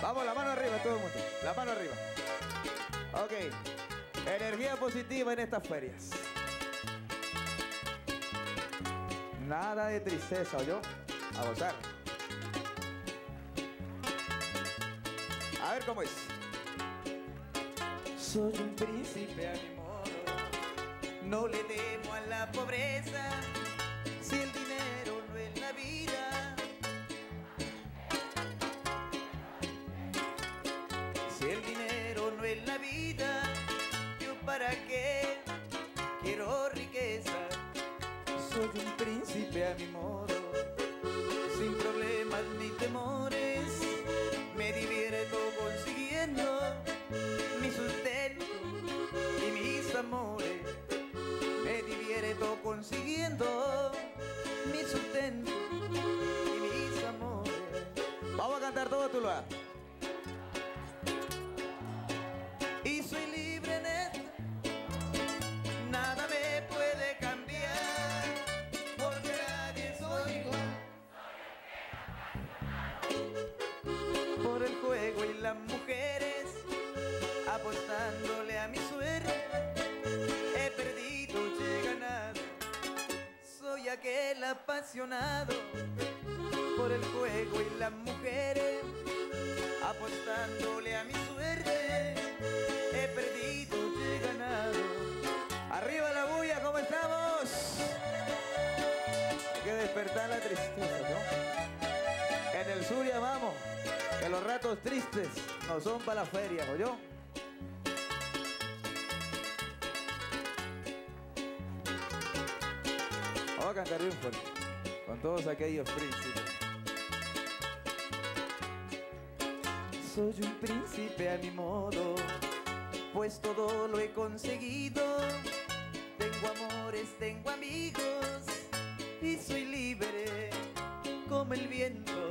Vamos, la mano arriba, todo el mundo. La mano arriba. Ok. Energía positiva en estas ferias. Nada de tristeza, ¿oyó? A gozar. A ver cómo es. Soy un príncipe a mi modo. No le temo a la pobreza. Soy un príncipe a mi modo, sin problemas ni temores. Me divierto consiguiendo mi sustento y mis amores. Me divierto consiguiendo mi sustento y mis amores. Vamos a cantar todo tu aquel apasionado por el juego y las mujeres, apostándole a mi suerte he perdido, he ganado. Arriba la bulla, ¿cómo estamos? Hay que despertar la tristeza, ¿no? En el sur llamamos que los ratos tristes no son para la feria, yo? Cantar bien con todos aquellos príncipes. Soy un príncipe a mi modo pues todo lo he conseguido. Tengo amores, tengo amigos y soy libre como el viento.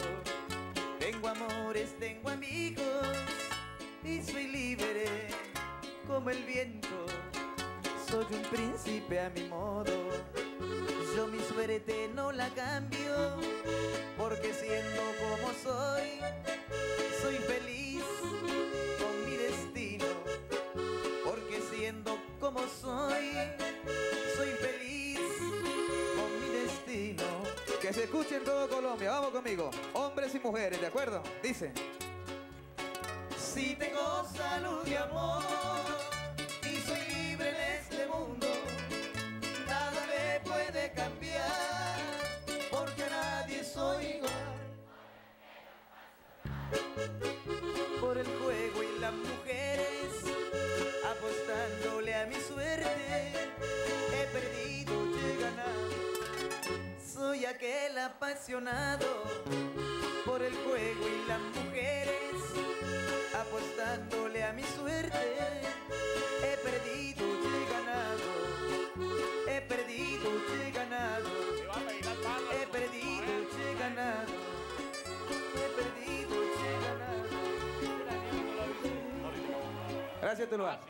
Tengo amores, tengo amigos y soy libre como el viento. Soy un príncipe a mi modo. Yo mi suerte no la cambio porque siendo como soy, soy feliz con mi destino porque siendo como soy, soy feliz con mi destino. Que se escuche en todo Colombia, vamos conmigo, hombres y mujeres, ¿de acuerdo? Dice. Si tengo salud y amor apasionado por el juego y las mujeres, apostándole a mi suerte, he perdido, he ganado. He perdido, he ganado. He perdido, he ganado. He perdido, he ganado. Gracias, Tuluá.